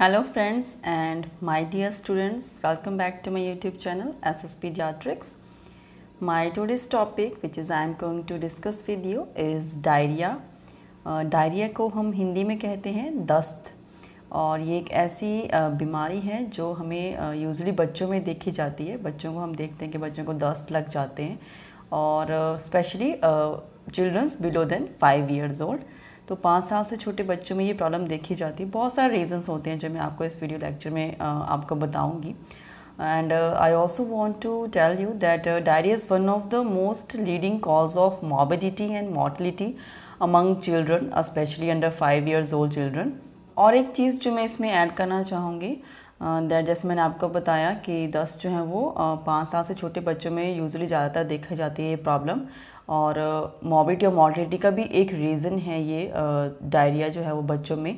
Hello friends and my dear students welcome back to my YouTube channel S S P डियाट्रिक्स my today's topic which is I am going to discuss with you is diarrhoea diarrhoea को हम हिंदी में कहते हैं दस्त. और ये एक ऐसी बीमारी है जो हमें यूजली बच्चों में देखी जाती है। बच्चों को हम देखते हैं कि बच्चों को दस्त लग जाते हैं। और specially childrens below than five years old तो पाँच साल से छोटे बच्चों में ये प्रॉब्लम देखी जाती है। बहुत सारे रीजंस होते हैं जो मैं आपको इस वीडियो लेक्चर में आपको बताऊँगी। And I also want to tell you that diarrhoea is one of the most leading cause of morbidity and mortality among children specially under five years old children और एक चीज़ जो मैं इसमें ऐड करना चाहूँगी दैट जैसे मैंने आपको बताया कि दस जो है वो पाँच साल से छोटे बच्चों में यूजली ज़्यादातर देखा जाती है ये प्रॉब्लम और मॉबिलिटी और मॉर्टिलिटी का भी एक रीज़न है ये डायरिया जो है वो बच्चों में।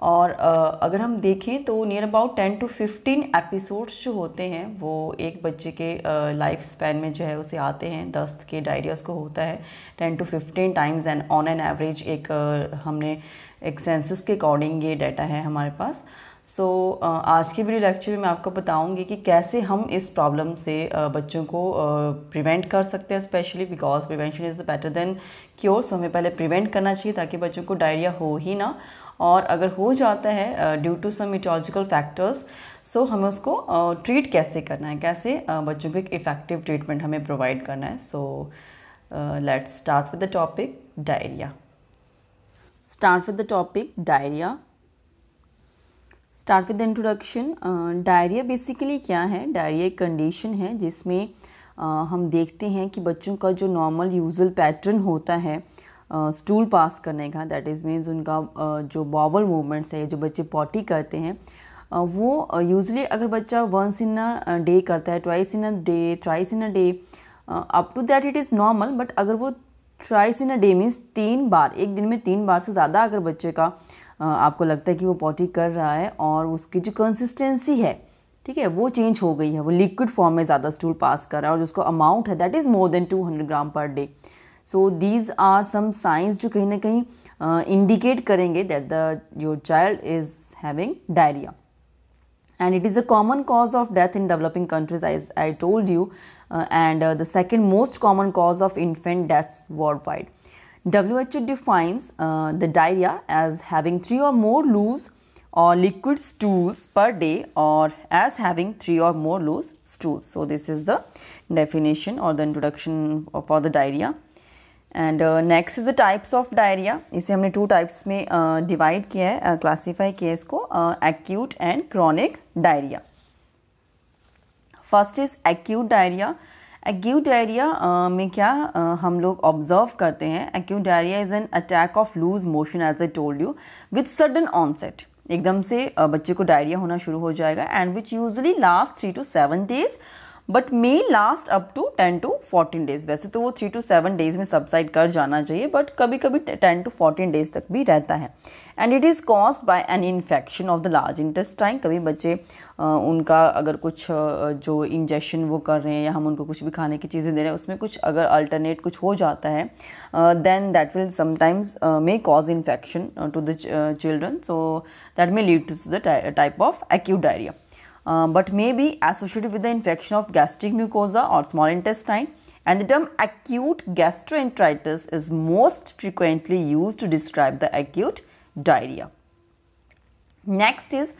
और अगर हम देखें तो near about ten to fifteen episodes जो होते हैं, वो एक बच्चे के लाइफ स्पैन में जो है उसे आते हैं। दस्त के डायरिया उसको होता है। Ten to fifteen times and on an average एक हमने एक सेंसस के अकॉर्डिंग ये डाटा है हमारे पास। सो so, uh, आज के वीडियो लेक्चर में मैं आपको बताऊँगी कि कैसे हम इस प्रॉब्लम से uh, बच्चों को प्रिवेंट uh, कर सकते हैं specially because prevention is the better than cure so हमें पहले प्रिवेंट करना चाहिए ताकि बच्चों को डायरिया हो ही ना। और अगर हो जाता है due to some etiological factors so हमें उसको ट्रीट uh, कैसे करना है? कैसे uh, बच्चों को एक इफ़ेक्टिव ट्रीटमेंट हमें प्रोवाइड करना है? So let's start with the topic diarrhoea start with the topic diarrhoea start with introduction diarrhoea basically क्या है? डायरिया एक कंडीशन है जिसमें uh, हम देखते हैं कि बच्चों का जो नॉर्मल यूजल पैटर्न होता है स्टूल uh, पास करने का दैट इज़ मीन्स उनका uh, जो बॉवल मूवमेंट्स है जो बच्चे पॉटी करते हैं uh, वो यूजली अगर बच्चा वंस इन अ डे करता है twice in a day thrice in a day up to that it is normal but अगर वो thrice in a day means तीन बार, एक दिन में तीन बार से ज़्यादा अगर बच्चे का आपको लगता है कि वो पॉटी कर रहा है और उसकी जो कंसिस्टेंसी है, ठीक है, वो चेंज हो गई है, वो लिक्विड फॉर्म में ज़्यादा स्टूल पास कर रहा है और जिसको अमाउंट है that is more than two hundred gram per day so these are some signs जो कहीं ना कहीं इंडिकेट करेंगे that the your child is having diarrhoea and it is a common cause of death in developing countries as I told you uh, and uh, the second most common cause of infant deaths worldwide. WHO defines uh, the diarrhea as having three or more loose or liquid stools per day or as having three or more loose stools. So, this is the definition or the introduction for the diarrhea. And next is the types of diarrhoea इसे हमने two types में divide uh, किया है classify uh, किया है इसको acute and chronic diarrhoea first is acute diarrhoea acute diarrhoea में क्या uh, हम लोग ऑब्ज़र्व करते हैं? Acute diarrhoea is an attack of loose motion as I told you with sudden onset एकदम से uh, बच्चे को डायरिया होना शुरू हो जाएगा and which usually last three to seven days but may last up to ten to fourteen days वैसे तो वो थ्री टू सेवन डेज़ में सबसाइड कर जाना चाहिए बट कभी कभी टेन टू फोर्टीन डेज़ तक भी रहता है। And it is cause by an infection of the large intestine कभी बच्चे उनका अगर कुछ जो इंजेक्शन वो कर रहे हैं या हम उनको कुछ भी खाने की चीज़ें दे रहे हैं, उसमें कुछ अगर अल्टरनेट कुछ हो जाता है then that will sometimes may cause infection to the children so that may lead to the type of acute diarrhoea uh, but may be associated with the infection of gastric mucosa or small intestine and the term acute gastroenteritis is most frequently used to describe the acute diarrhea. Next is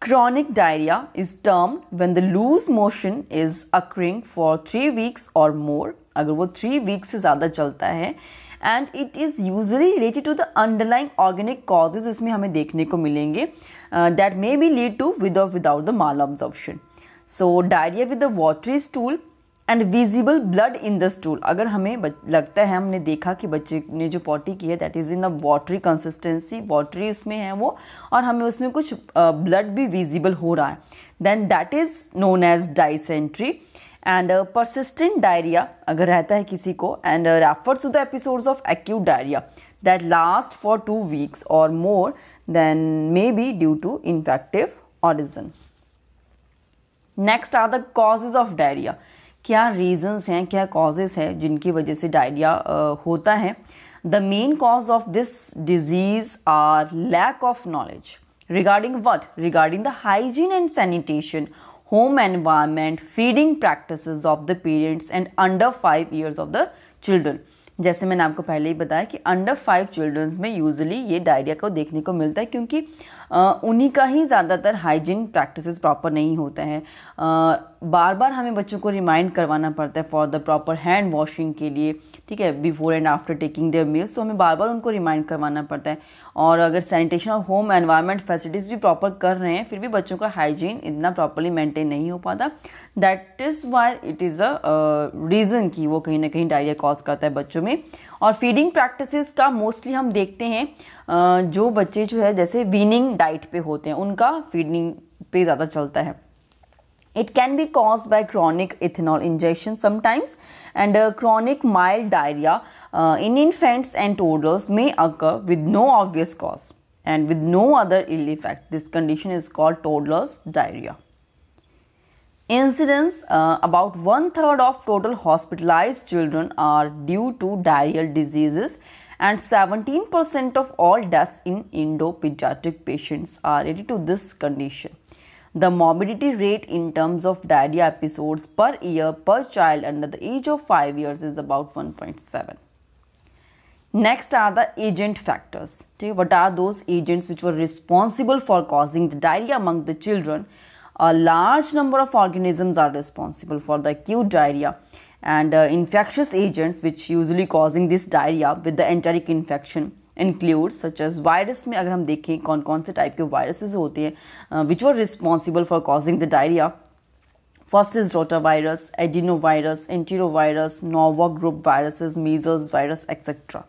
chronic diarrhea is termed when the loose motion is occurring for 3 weeks or more अगर वो 3 weeks से ज़्यादा चलता है and it is usually related to the underlying organic causes इसमें हमें देखने को मिलेंगे that may be lead to with और without the malabsorption so diarrhoea with the watery stool and visible blood in the stool अगर हमें लगता है हमने देखा कि बच्चे ने जो पॉटी की है that is in the watery consistency watery उसमें है वो और हमें उसमें कुछ ब्लड uh, भी विजिबल हो रहा है. Then that is known as dysentery and persistent diarrhoea अगर रहता है किसी को and refers to the episodes of acute diarrhoea that last for two weeks और more than may be due to infective origin next are the causes of diarrhoea क्या reasons हैं क्या causes हैं जिनकी वजह से डायरिया uh, होता है? The main cause of this disease are lack of knowledge regarding what regarding the hygiene and sanitation home environment feeding practices of the parents and under 5 years of the children जैसे मैंने आपको पहले ही बताया कि under five childrens में usually ये diarrhoea को देखने को मिलता है क्योंकि उन्हीं का ही ज़्यादातर हाइजीन प्रैक्टिसेस प्रॉपर नहीं होते हैं। बार बार हमें बच्चों को रिमाइंड करवाना पड़ता है for the proper hand washing के लिए, ठीक है? Before and after taking their meals तो हमें बार बार उनको रिमाइंड करवाना पड़ता है। और अगर सैनिटेशन और होम एनवायरनमेंट फैसिलिटीज़ भी प्रॉपर कर रहे हैं, फिर भी बच्चों का हाइजीन इतना प्रॉपरली मेंटेन नहीं हो पाता। That is why it is a reason कि वो कहीं ना कहीं डायरिया कॉज करता है बच्चों बच्चों में। और फीडिंग प्रैक्टिसेस का मोस्टली हम देखते हैं जो बच्चे जो है, जैसे वीनिंग डाइट पे होते हैं, उनका फीडिंग पे ज़्यादा चलता है। It can be cause by chronic ethanol injection sometimes and chronic mild diarrhoea in in infants and toddlers में occur with no obvious cause and with no other ill effect this condition is called toddlers diarrhoea Incidence uh, about one third of total hospitalized children are due to diarrheal diseases and 17% of all deaths in Indo-pediatric patients are related to this condition. The morbidity rate in terms of diarrhea episodes per year per child under the age of 5 years is about 1.7. Next are the agent factors. Okay, what are those agents which were responsible for causing the diarrhea among the children? A large number of organisms are responsible for the acute diarrhea and uh, infectious agents which usually causing this diarrhea with the enteric infection include such as virus में अगर हम देखें कौन कौन से type के viruses होते हैं which were responsible for causing the diarrhoea first is rota virus adeno virus entero virus nova group viruses measles virus etcetera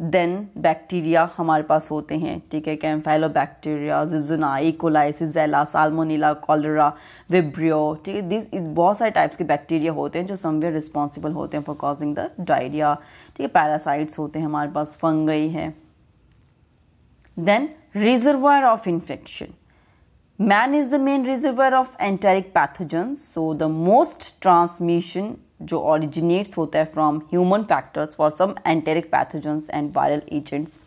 then bacteria हमारे पास होते हैं, ठीक है कैम्फेलो बैक्टीरिया जिजुना इकोलाइसिस साल्मोनीला कॉलरा विब्रियो ठीक है दिस बहुत सारे टाइप्स के बैक्टीरिया होते हैं जो समवेयर रिस्पॉन्सिबल होते हैं फॉर कॉजिंग द डायरिया ठीक है पैरासाइट्स होते हैं हमारे पास फंगई है। Then reservoir of infection man is the main reservoir of enteric pathogen so the most transmission जो ऑरिजिनेट्स होता है from human factors for some enteric pathogens and viral agents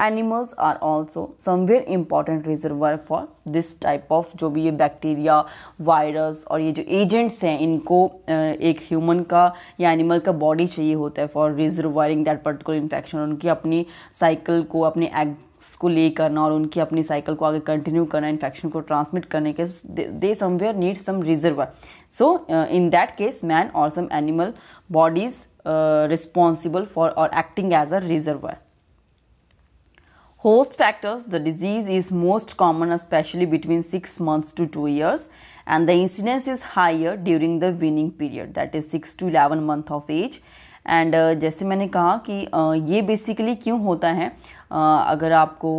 animals are also somewhere important reservoir for this type of जो भी ये bacteria virus और ये जो agents हैं, इनको एक ह्यूमन का या एनिमल का बॉडी चाहिए होता है for reservoiring that particular infection उनकी अपनी साइकिल को, अपने एग्स को ले करना और उनकी अपनी साइकिल को आगे कंटिन्यू करना इन्फेक्शन को ट्रांसमिट करने के they somewhere need some reservoir so in that case man और some animal bodies responsible for और acting as a reservoir host factors the disease is most common specially between six months to two years and the incidence is higher during the weaning period that is six to eleven month of age and uh, जैसे मैंने कहा कि uh, ये basically क्यों होता है? Uh, अगर आपको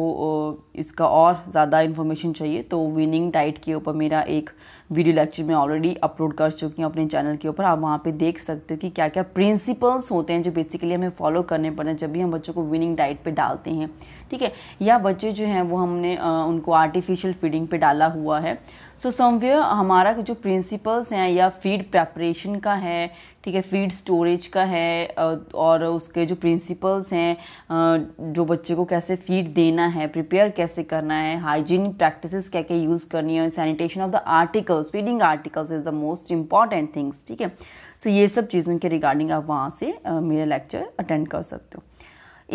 इसका और ज़्यादा इन्फॉर्मेशन चाहिए तो विनिंग डाइट के ऊपर मेरा एक वीडियो लेक्चर मैं ऑलरेडी अपलोड कर चुकी हूँ अपने चैनल के ऊपर। आप वहाँ पे देख सकते हो कि क्या क्या प्रिंसिपल्स होते हैं जो बेसिकली हमें फॉलो करने पड़ते हैं जब भी हम बच्चों को विनिंग डाइट पे डालते हैं। ठीक है? या बच्चे जो हैं वो हमने उनको आर्टिफिशियल फीडिंग पर डाला हुआ है। सो so, समवेयर हमारा जो प्रिंसिपल्स हैं या फ़ीड प्रेपरेशन का है ठीक है फ़ीड स्टोरेज का है और उसके जो प्रिंसिपल्स हैं जो बच्चे को कैसे फ़ीड देना है प्रिपेयर कैसे करना है हाइजीन प्रैक्टिसेस क्या क्या यूज़ करनी है sanitation of the articles feeding articles is the most important things ठीक है? सो ये सब चीज़ों के रिगार्डिंग आप वहाँ से मेरा लेक्चर अटेंड कर सकते हो।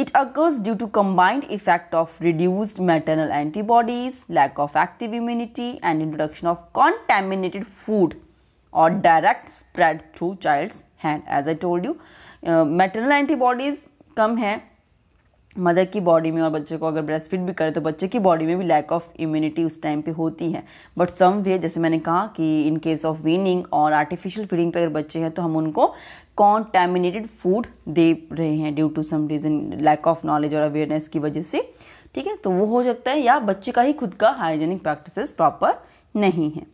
It occurs due to combined effect of reduced maternal antibodies, lack of active immunity and introduction of contaminated food. Or direct spread through child's hand. As i told you uh, maternal antibodies कम है। Mother की body में और बच्चे को अगर breast feed भी करें तो बच्चे की बॉडी में भी लैक ऑफ़ इम्यूनिटी उस टाइम पे होती है। बट सम वे जैसे मैंने कहा कि इन केस ऑफ़ वीनिंग और आर्टिफिशियल फीडिंग पे अगर बच्चे हैं तो हम उनको कॉन्टेमिनेटेड फ़ूड दे रहे हैं due to some reason lack of knowledge और अवेयरनेस की वजह से। ठीक है? तो वो हो सकता है या बच्चे का ही खुद का हाइजेनिक प्रैक्टिस प्रॉपर नहीं है।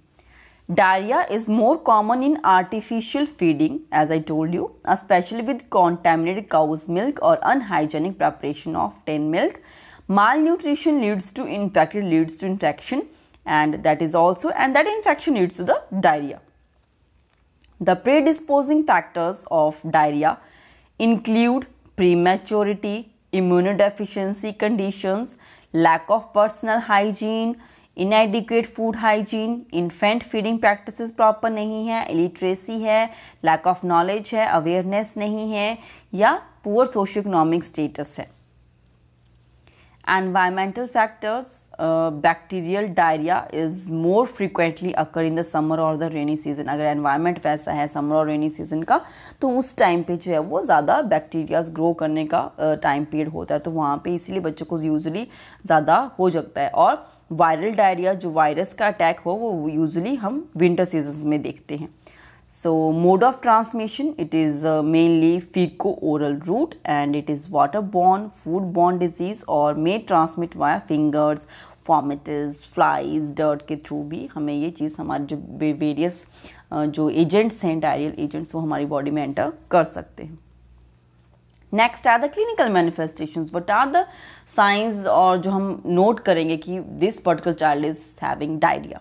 Diarrhea is more common in artificial feeding, as I told you, especially with contaminated cow's milk or unhygienic preparation of tin milk. Malnutrition leads to infected leads to infection, and that is also and that infection leads to the diarrhea. The predisposing factors of diarrhea include prematurity, immunodeficiency conditions, lack of personal hygiene inadequate food hygiene infant feeding practice proper नहीं है illiteracy है lack of knowledge है awareness नहीं है, या poor socio economic status है। Environmental factors uh, bacterial diarrhea is more frequently occur in the summer or the rainy season अगर environment वैसा है summer और rainy season तो उस टाइम पे जो है वो ज़्यादा बैक्टीरियाज ग्रो करने का टाइम uh, पीरियड होता है तो वहाँ पे इसीलिए बच्चों को यूजली ज़्यादा हो सकता है और वायरल डायरिया जो वायरस का अटैक हो वो यूजली हम विंटर सीज़न में देखते हैं So mode of transmission, it is uh, mainly fecal-oral route and it is waterborne, foodborne disease or may transmit via fingers, fomites flies dirt के through भी हमें ये चीज़ हमारे जो वेरियस जो एजेंट्स हैं डायरियल एजेंट्स वो हमारी बॉडी में एंटर कर सकते हैं। Next are the clinical manifestation what are the signs और जो हम नोट करेंगे कि this particular child is having diarrhoea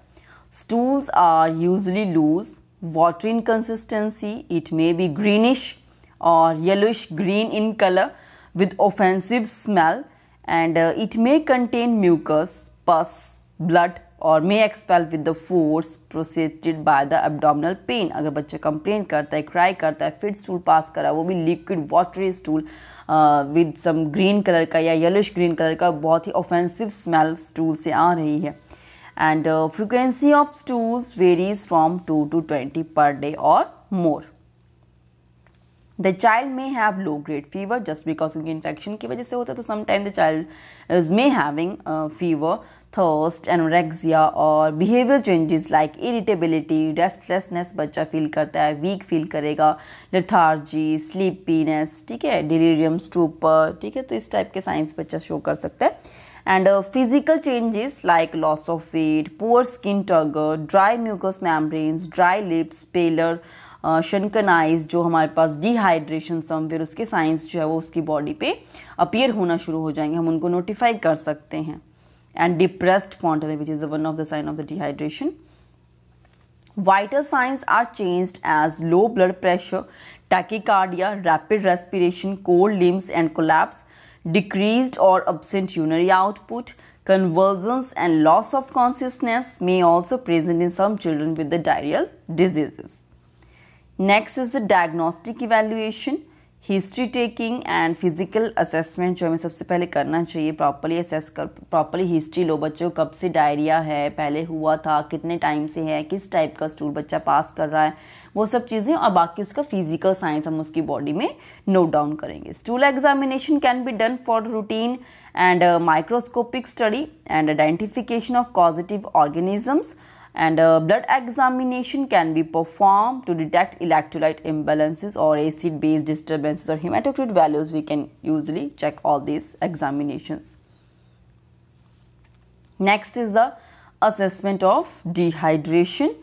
stools are usually loose water in consistency. It may be greenish or yellowish in color with offensive smell and uh, it may contain mucus, pus, blood और may expel with the force preceded by the abdominal pain अगर बच्चा complain करता है cry करता है फिर stool pass करा वो भी liquid watery stool with some green colour का या येलोइश ग्रीन कलर का बहुत ही ऑफेंसिव स्मेल स्टूल से आ रही है and uh, frequency of stools varies from 2 to 20 per day or more. The child may have low grade fever just because उनकी infection की वजह से होता है तो sometime the child is may having uh, fever, thirst, anorexia और behavioral changes like irritability, restlessness बच्चा feel करता है weak feel करेगा lethargy, sleepiness ठीक है delirium, stupor ठीक है तो इस type के signs बच्चा show कर सकता है and physical changes like loss of weight poor skin turgor dry mucous membranes dry lips pallor sunken eyes जो हमारे पास डिहाइड्रेशन सम फिर उसके साइंस जो है वो उसकी बॉडी पे अपीयर होना शुरू हो जाएँगे। हम उनको नोटिफाई कर सकते हैं। And depressed fontanelle which is one of the sign of the dehydration vital signs are change as low blood pressure tachycardia rapid respiration cold limbs and collapse decreased or absent urinary output, convulsions and loss of consciousness may also present in some children with the diarrheal diseases. Next is the diagnostic evaluation. History taking and physical assessment जो हमें सबसे पहले करना चाहिए properly assess कर properly history लो बच्चों, कब से डायरिया है, पहले हुआ था, कितने टाइम से है, किस टाइप का स्टूल बच्चा पास कर रहा है, वो सब चीज़ें और बाकी उसका फ़िज़िकल साइंस हम उसकी बॉडी में नोट डाउन करेंगे। Stool examination can be done for routine and microscopic study and identification of positive organisms and a blood examination can be performed to detect electrolyte imbalances or acid base disturbances or hematocrit values. We can usually check all these examinations. Next is the assessment of dehydration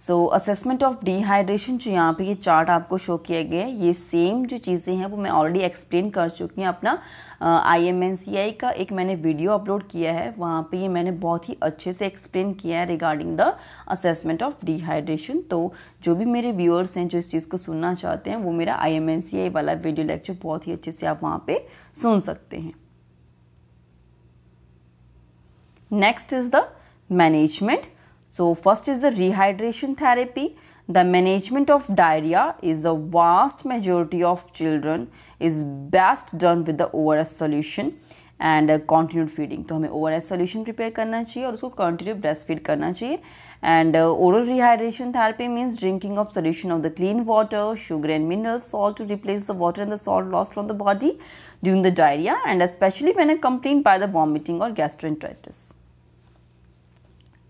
so assessment of dehydration जो यहाँ पे ये chart आपको show किया गया है, ये same जो चीज़ें हैं, वो मैं ऑलरेडी एक्सप्लेन कर चुकी हूँ अपना I M N C I का एक मैंने वीडियो अपलोड किया है, वहाँ पे ये मैंने बहुत ही अच्छे से एक्सप्लेन किया है regarding the assessment of dehydration तो जो भी मेरे व्यूअर्स हैं जो इस चीज़ को सुनना चाहते हैं, वो मेरा I M N C I वाला वीडियो लेक्चर बहुत ही अच्छे से आप वहाँ पर सुन सकते हैं। Next is the management So, first is the rehydration therapy. The management of diarrhea is a vast majority of children is best done with the ORS solution and continued feeding तो हमें O R S solution prepare करना चाहिए और उसको continue breast feed करना चाहिए. And oral rehydration therapy means drinking of solution of the clean water sugar and minerals salt to replace the water and the salt lost from the body during the diarrhoea and specially man a complain by the vomiting और gastroenteritis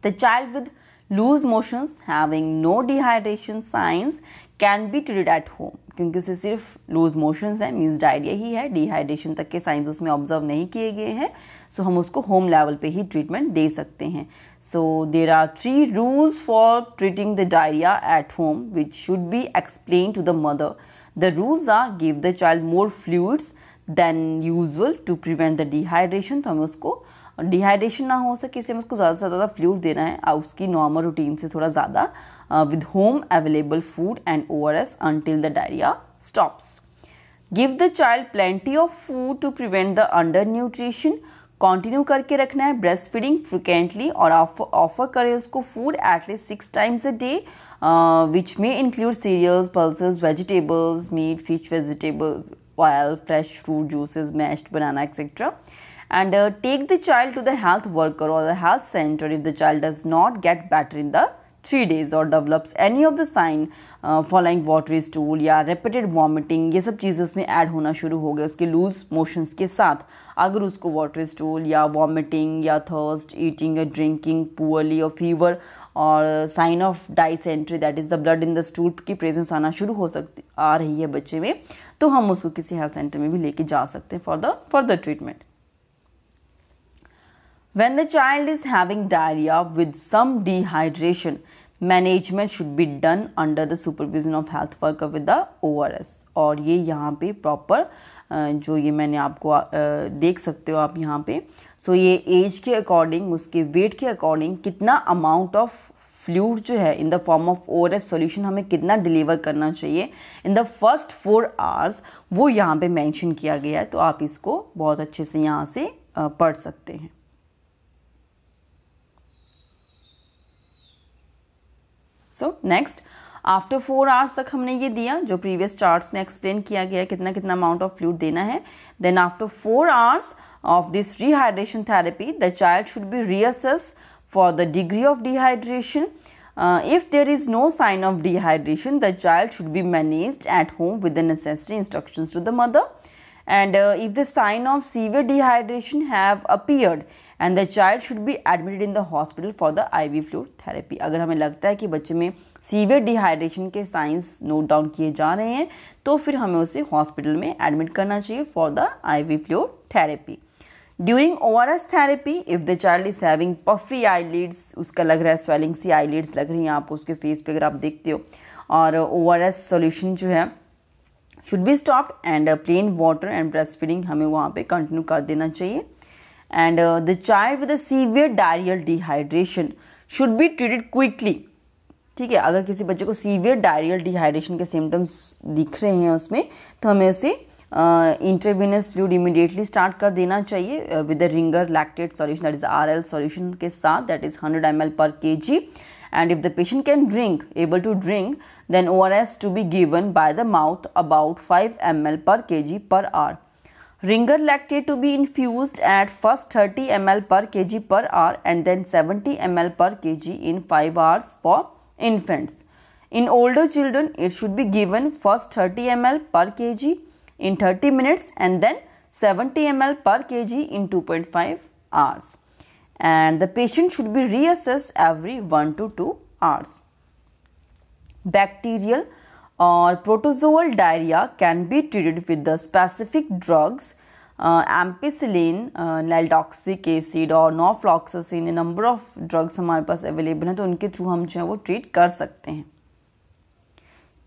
the child with loose motions having no dehydration signs can be treated at home क्योंकि उसे सिर्फ़ loose motions है means diarrhoea ही है। Dehydration तक के signs उसमें ऑब्ज़र्व नहीं किए गए हैं। सो so, हम उसको होम लेवल पे ही ट्रीटमेंट दे सकते हैं। So there are three rules for treating the diarrhoea at home which should be explain to the mother the rules are give the child more fluids than usual to prevent the dehydration तो हमें उसको dehydration ना हो सके, इसलिए हमें उसको ज़्यादा से ज़्यादा फ्लूड देना है। उसकी नॉर्मल रूटीन से थोड़ा ज़्यादा with home available food and O R S until the diarrhoea stops give the child plenty of food to prevent the under nutrition continue करके रखना है ब्रेस्ट फीडिंग फ्रिक्वेंटली और ऑफ़र करें उसको food at least six times a day which में include cereals pulses vegetables meat fish vegetable oil fresh fruit juices mashed banana etcetera and uh, take the child to the health worker or the health center if the child does not get better in the three days और develops any of the sign following watery stool या repeated vomiting ये सब चीज़ें उसमें add होना शुरू हो गए उसके लूज मोशंस के साथ। अगर उसको वाटरी स्टूल या वॉमिटिंग या थर्स्ट ईटिंग या ड्रिंकिंग पुअरली और फीवर और sign of dysentery that is the blood in the stool की प्रेजेंस आना शुरू हो सकती आ रही है बच्चे में तो हम उसको किसी हेल्थ सेंटर में भी लेके जा सकते हैं for the further treatment When the child is having diarrhea with some dehydration, management should be done under the supervision of health worker with the ORS. और ये यहाँ पे proper जो ये मैंने आपको देख सकते हो आप यहाँ पे। सो so ये एज के अकॉर्डिंग उसके वेट के अकॉर्डिंग कितना अमाउंट ऑफ़ फ्लूड जो है in the form of O R S solution हमें कितना डिलीवर करना चाहिए। In the first four hours वो यहाँ पे मेंशन किया गया है तो आप इसको बहुत अच्छे से यहाँ से पढ़ सकते हैं। So next after four hours तक हमने ये दिया, जो प्रीवियस चार्ट में एक्सप्लेन किया गया कितना कितना अमाउंट ऑफ़ फ्लूड देना है then after four hours of this rehydration therapy the child should be reassessed for the degree of dehydration if there is no sign of dehydration the child should be manage at home with the necessary instructions to the mother and if the sign of severe dehydration have appeared and the child should be admitted in the hospital for the I V fluid therapy अगर हमें लगता है कि बच्चे में severe dehydration के signs note down किए जा रहे हैं तो फिर हमें उसे हॉस्पिटल में एडमिट करना चाहिए for the I V fluid therapy during O R S therapy if the child is having puffy eyelids उसका लग रहा है स्वेलिंग सी आई लीड्स लग रही हैं आपको उसके फेस पे अगर आप देखते हो, और ओ आर एस सोल्यूशन जो है should be stopped and plain water and breast feeding हमें वहाँ पे कंटिन्यू कर देना चाहिए। and uh, the child with a severe diarrheal dehydration should be treated quickly. ठीक है? अगर किसी बच्चे को सीवियर डायरियल डिहाइड्रेशन के सिम्टम्स दिख रहे हैं उसमें तो हमें उसे इंटरविनस फ्लूड इमिडिएटली स्टार्ट कर देना चाहिए with a Ringer lactate solution that is R L solution के साथ that is hundred M L per K G and if the patient can drink able to drink then O R S to be given by the mouth about five M L per K G per hour Ringer lactate to be infused at first 30 ml per kg per hour and then 70 ml per kg in 5 hours for infants. In older children, it should be given first 30 ml per kg in 30 minutes and then 70 ml per kg in 2.5 hours. And the patient should be reassessed every 1 to 2 hours. Bacterial or protozoal diarrhea can be treated with the specific drugs uh, ampicillin, uh, naldoxic acid और नॉफ्लॉक्सासिन number of drugs हमारे पास available हैं तो उनके through हम जो है वो ट्रीट कर सकते हैं।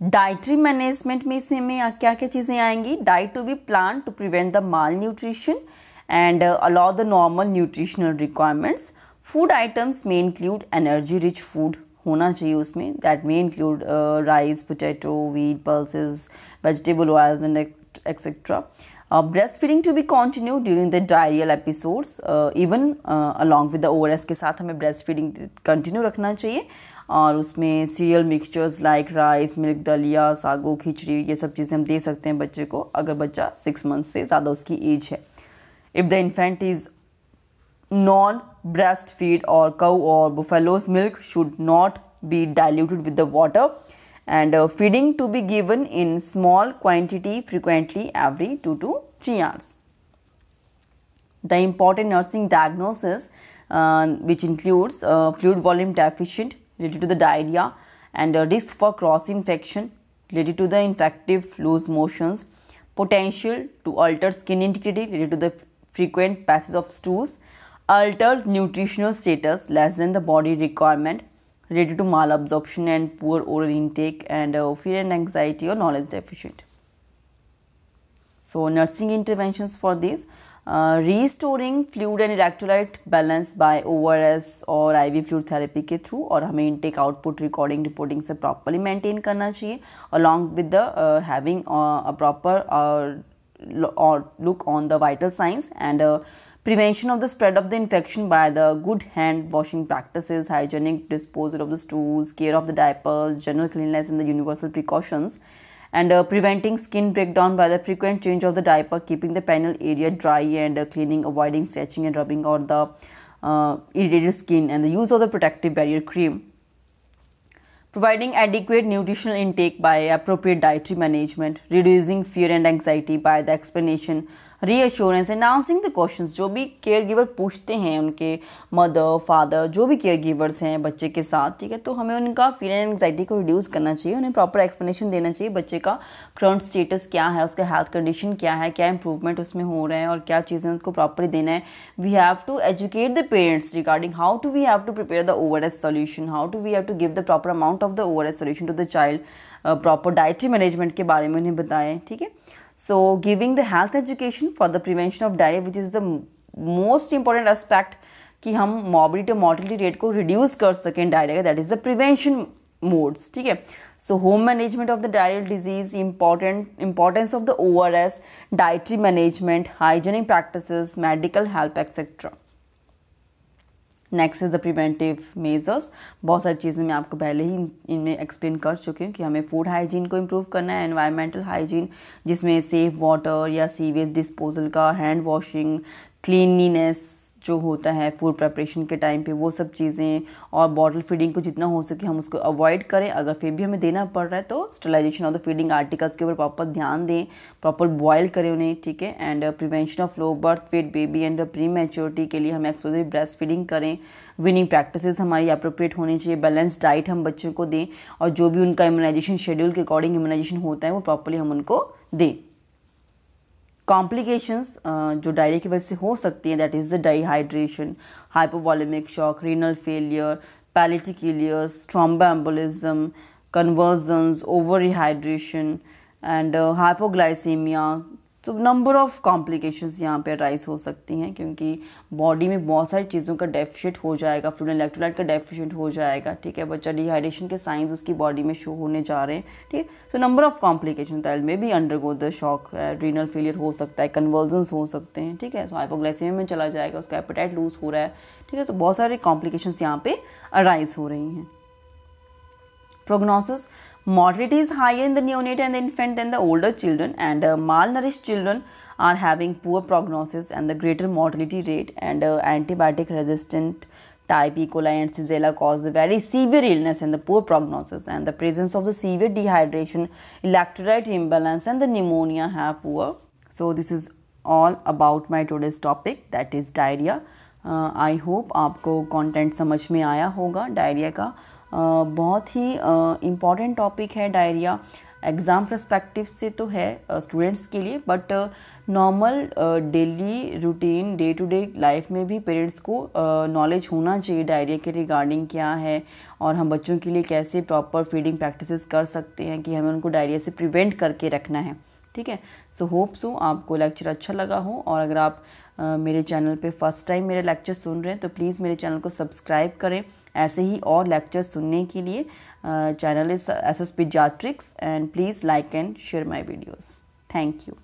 डाइट्री मैनेजमेंट में इसमें में क्या क्या चीज़ें आएँगी? Diet to be plan to prevent the malnutrition and allow the normal nutritional requirements food items में इंक्लूड एनर्जी रिच फ़ूड होना चाहिए उसमें। That may include rice potato wheat pulses vegetable oils and etcetera breast feeding to be continue during the diarrhoeal episodes even along with the O के साथ हमें breastfeeding continue रखना चाहिए। और उसमें cereal mixtures like rice milk daliya, sago, khichdi, ये सब चीज़ें हम दे सकते हैं बच्चे को, अगर बच्चा सिक्स मंथ से ज़्यादा उसकी एज है। If the infant is breast or cow or buffalo's milk should not be diluted with the water and uh, feeding to be given in small quantity frequently every 2 to 3 hours. The important nursing diagnosis uh, which includes uh, fluid volume deficient related to the diarrhea and uh, risk for cross infection related to the infective loose motions, potential to alter skin integrity related to the frequent passage of stools altered nutritional status less than the body requirement related to malabsorption and poor oral intake and uh, fear and anxiety or knowledge deficient. So, nursing interventions for this uh, restoring fluid and electrolyte balance by ORS और IV fluid therapy के through और हमें intake output recording reporting से properly maintain करना चाहिए along with the uh, having uh, a proper uh, or look on the prevention of the spread of the infection by the good hand washing practices hygienic disposal of the stools care of the diapers general cleanliness and the universal precautions and uh, preventing skin breakdown by the frequent change of the diaper keeping the panel area dry and uh, cleaning avoiding stretching and rubbing out the uh, irritated skin and the use of the protective barrier cream. Providing adequate nutritional intake by appropriate dietary management, reducing fear and anxiety by the explanation, reassurance and answering the question जो भी caregiver पूछते हैं उनके mother father जो भी caregivers हैं बच्चे के साथ, ठीक है? तो हमें उनका फील एंड एंगजाइटी को रिड्यूस करना चाहिए, उन्हें प्रॉपर एक्सप्लेनेशन देना चाहिए बच्चे का करंट स्टेटस क्या है, उसका हेल्थ कंडीशन क्या है, क्या इंप्रूवमेंट उसमें हो रहे हैं और क्या चीज़ें उसको प्रॉपरली देना है। We have to educate the parents regarding how to we have to prepare the O R S solution how to we have to give the proper amount of the O R S solution to the child proper dietary management के बारे में उन्हें बताएँ, ठीक है? So, giving the health education for the prevention of diarrhea which is the most important aspect कि हम mobility और मॉर्टिलिटी रेट को रिड्यूस कर सकें diarrhoea that is the prevention modes ठीक है? So home management of the diarrhoeal disease important importance of the O R S dietary management hygienic practice medical health etcetera next is the preventive measures बहुत सारी चीज़ें मैं आपको पहले ही इनमें explain कर चुकी हूँ कि हमें फ़ूड हाइजीन को इम्प्रूव करना है एनवायरमेंटल हाइजीन जिसमें सेफ़ वाटर या सीवेज डिस्पोजल का हैंड वॉशिंग क्लीनलीनेस जो होता है फ़ूड प्रेपरेशन के टाइम पे, वो सब चीज़ें और बॉटल फीडिंग को जितना हो सके हम उसको अवॉइड करें। अगर फिर भी हमें देना पड़ रहा है तो sterilisation of the feeding articles के ऊपर प्रॉपर ध्यान दें प्रॉपर बॉयल करें उन्हें, ठीक है? And prevention of low birth weight baby and prematurity के लिए हम एक्सक्लूसिव ब्रेस्ट फीडिंग करें। विनिंग प्रैक्टिस हमारी अप्रोप्रिएट होनी चाहिए। बैलेंस डाइट हम बच्चों को दें और जो भी उनका इम्यूनाइजेशन शेड्यूल के अकॉर्डिंग इम्यूनाइजेशन होता है, वो प्रॉपरली हम उनको दें। कॉम्प्लिकेशंस uh, जो डायरिया की वजह से हो सकती हैं that is the dehydration hypovolaemic shock renal failure paralytic ileus thromboembolism convulsions over rehydration and hypoglycaemia तो नंबर ऑफ़ कॉम्प्लिकेशंस यहाँ पे राइज हो सकती हैं क्योंकि बॉडी में बहुत सारी चीज़ों का डेफिशिट हो जाएगा फ्लूड इलेक्ट्रोलाइट का डेफिशिट हो जाएगा, ठीक है? बच्चा डिहाइड्रेशन के साइंस उसकी बॉडी में शो होने जा रहे हैं, ठीक? है सो नंबर ऑफ़ कॉम्प्लिकेशन दैट में भी undergo the shock renal failure हो सकता है कन्वर्जन्स हो सकते हैं, ठीक है? सो हाइपोग्लाइसीमिया में चला जाएगा, उसका एपेटाइट लूज हो रहा है, ठीक है? तो बहुत सारी कॉम्प्लिकेशंस यहाँ पे अराइज हो रही हैं। Prognosis Mortality is higher in the neonate and the infant than the older children and uh, malnourished children are having poor prognosis and the greater mortality rate and uh, antibiotic resistant type E. coli and Shigella cause the very severe illness and the poor prognosis and the presence of the severe dehydration, electrolyte imbalance and the pneumonia have poor. So this is all about my today's topic that is diarrhea. I hope आपको content समझ में आया होगा diarrhoea का। बहुत ही important topic है diarrhoea. Exam perspective से तो है स्टूडेंट्स के लिए but normal daily routine day to day life में भी पेरेंट्स को नॉलेज होना चाहिए डायरिया के रिगार्डिंग क्या है और हम बच्चों के लिए कैसे प्रॉपर फीडिंग प्रैक्टिसेस कर सकते हैं कि हमें उनको डायरिया से प्रिवेंट करके रखना है। ठीक है? सो होप सो आपको लेक्चर अच्छा लगा हो और अगर आप मेरे चैनल पे फ़र्स्ट टाइम मेरे लेक्चर सुन रहे हैं तो प्लीज़ मेरे चैनल को सब्सक्राइब करें। ऐसे ही और लेक्चर सुनने के लिए channel is S S P जाट्रिक्स, and please like and share my videos. Thank you.